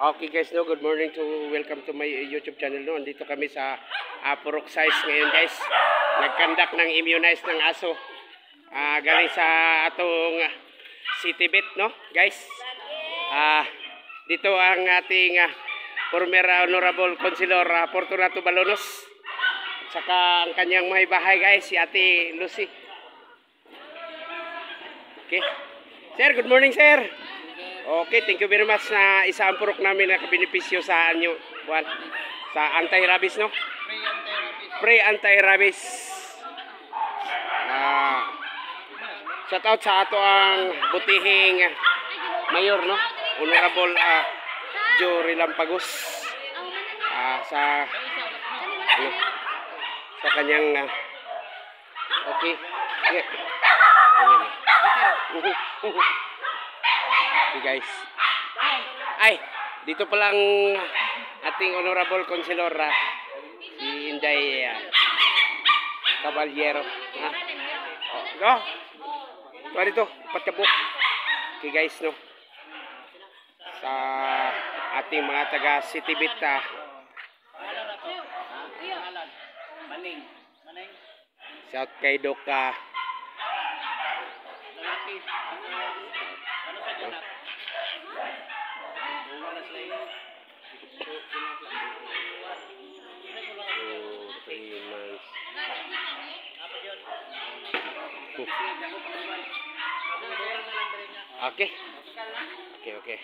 Okay guys, no, good morning to welcome to my YouTube channel no. Andito kami sa uh, Purok Size ngayon guys. Nagkandak ng immunize ng aso. Ah, galing sa atong ah, City Vet no, guys. Ah, dito ang ating ah, former honorable councilor ah, Fortunato Balonos. Saka ang kanyang may bahay guys, si Ate Lucy. Okay. Sir, good morning sir. Okay, thank you very much na isa ang purok namin na kabinipisyo sa anyo, Juan, sa anti-rabies, no? Pre anti-rabies. Ah, shout out sa ato ang butihing mayor, no? Honorable ah, Jory Lampagos. Ah, sa ano, sa kanyang ah, okay. Okay. Okay. Okay guys. Ay, dito pa lang ating honorable consilor ah, si Inday ah, Caballero. Ah. Oh, go. Tuwa dito, patkabok. Okay guys, no. Sa ating mga taga City Bita. Maning. Maning. Shout kay Doc Oke. Oke, oke.